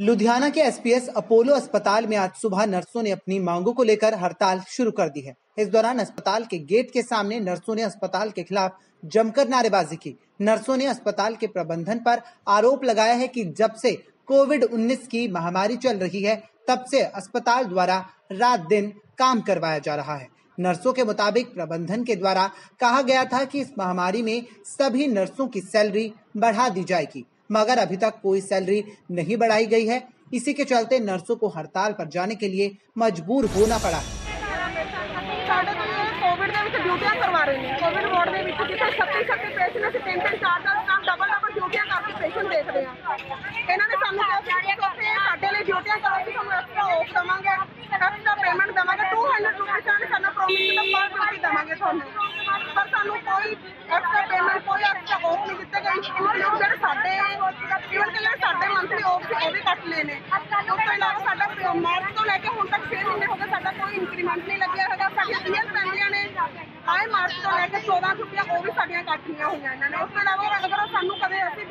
लुधियाना के SPS Apollo अस्पताल में आज सुबह नर्सों ने अपनी मांगों को लेकर हड़ताल शुरू कर दी है। इस दौरान अस्पताल के गेट के सामने नर्सों ने अस्पताल के खिलाफ जमकर नारेबाजी की। नर्सों ने अस्पताल के प्रबंधन पर आरोप लगाया है कि जब से कोविड 19 की महामारी चल रही है, तब से अस्पताल द्वारा रात दिन काम करवाया जा रहा है। नर्सों के मुताबिक प्रबंधन के द्वारा कहा गया था कि इस महामारी में सभी नर्सों की सैलरी बढ़ा दी जाएगी। मगर अभी तक कोई सैलरी नहीं बढ़ाई गई है। इसी के चलते नर्सों को हड़ताल पर जाने के लिए मजबूर होना पड़ा। ਸੀ ਨੇ। ਉਸ ਤੋਂ ਇਲਾਵਾ ਸਾਡਾ ਮਾਰਚ ਤੋਂ ਲੈ ਕੇ ਹੁਣ ਤੱਕ 6 ਮਹੀਨੇ ਹੋ ਗਏ ਸਾਡਾ ਕੋਈ ਇੰਕਰੀਮੈਂਟ ਨਹੀਂ ਲੱਗਿਆ ਹੈਗਾ। ਸਾਡੀਆਂ ਈਐਲ ਫੈਮਲੀਆਂ ਨੇ? ਆਏ ਮਾਰਚ ਤੋਂ ਲੈ ਕੇ 14 ਛੁੱਟੀਆਂ ਉਹ ਵੀ ਸਾਡੀਆਂ ਕੱਟੀਆਂ ਹੋਈਆਂ ਇਹਨਾਂ ਨੇ। ਉਸ ਤੋਂ ਇਲਾਵਾ ਅਗਰ ਸਾਨੂੰ ਕਦੇ ਅਸੀਂ